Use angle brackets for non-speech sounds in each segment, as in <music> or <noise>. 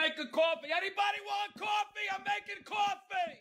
Making coffee. Anybody want coffee? I'm making coffee.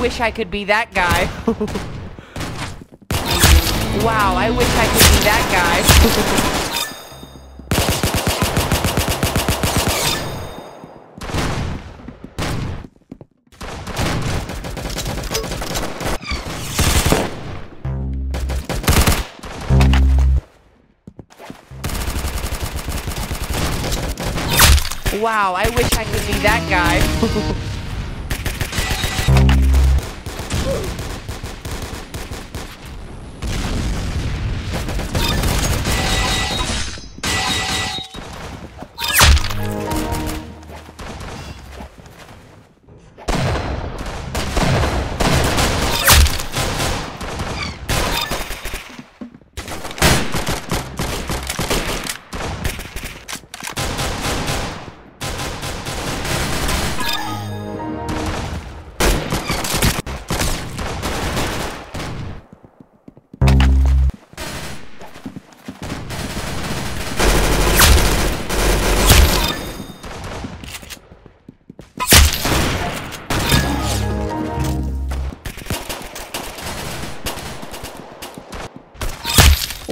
Wish I could be that guy. <laughs> wow, I wish I could be that guy. wow, I wish I could be that guy. <laughs>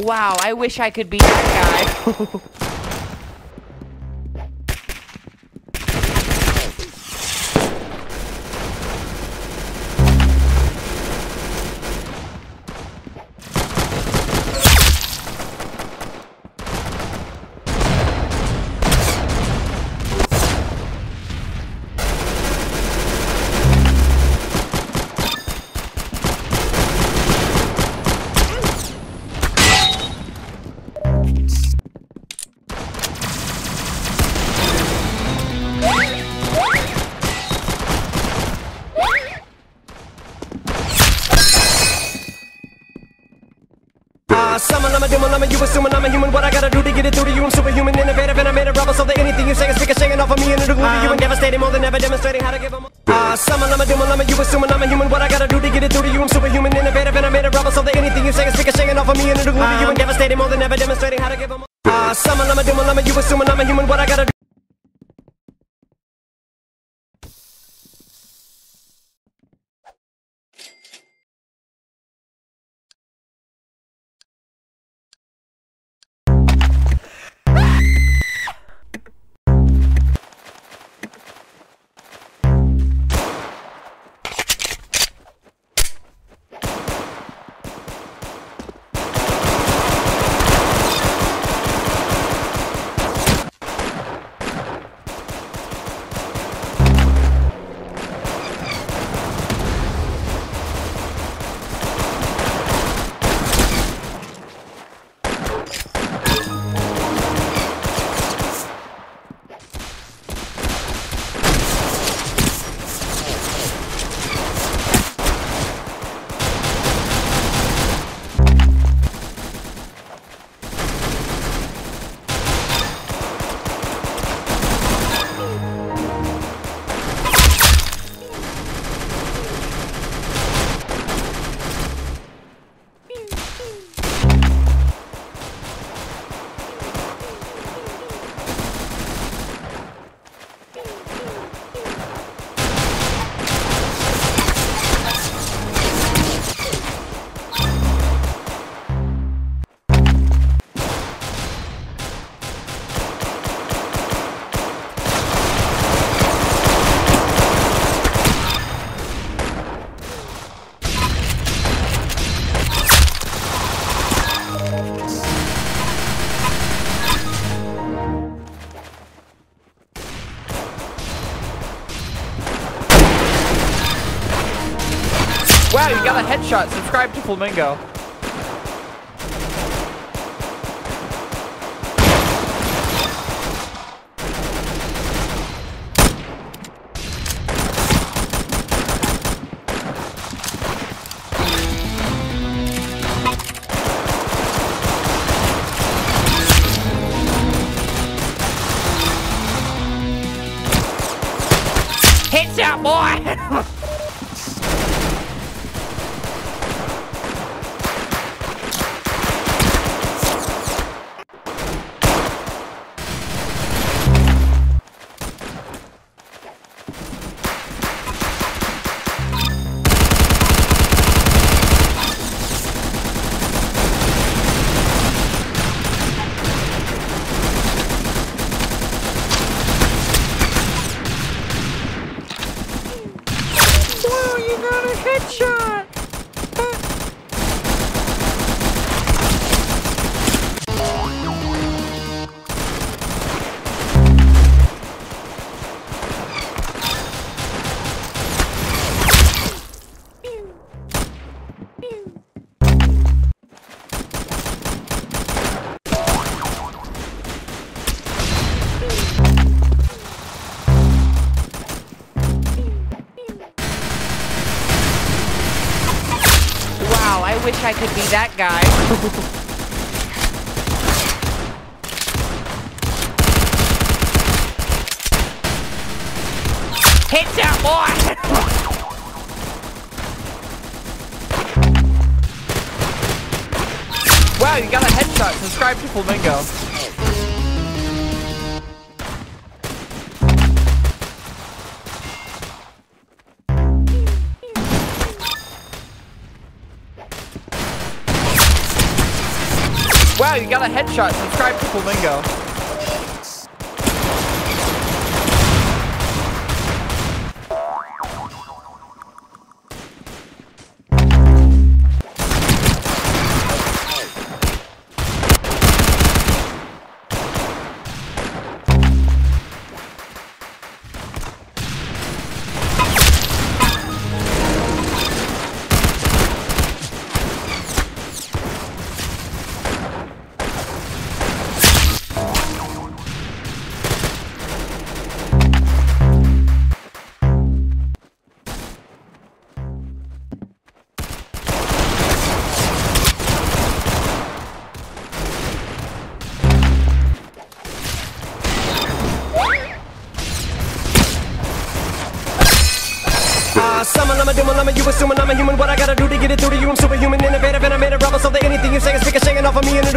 Wow, I wish I could be that guy. <laughs> Uh, summon, I'm a demon, I'm a you assuming I'm a human. What I gotta do to get it through to you? I'm superhuman, innovative, and I made a rubber so that anything you say is ricocheting off of me and it'll glue to you and devastating more than ever, demonstrating how to give them. Uh, summon, I'm a demon, I'm a you assuming I'm a human. What I gotta do to get it through to you? I'm superhuman, innovative, and I made a rubber so that anything you say is ricocheting off of me and it'll glue to you and devastating more than ever, demonstrating how to give them. Uh, summon, I'm a demon, I'm a you assuming I'm a human. What I gotta do. Wow, you got a headshot. Subscribe to Flamingo. Got Wow, I wish I could be that guy. <laughs> Headshot, boy! <laughs> wow, you got a headshot. Subscribe to Flamingo. Wow, you got a headshot. Subscribe to Flamingo. Through to you? I'm superhuman, innovative, and I made a rubber so that anything you say is ricocheting off of me and it'll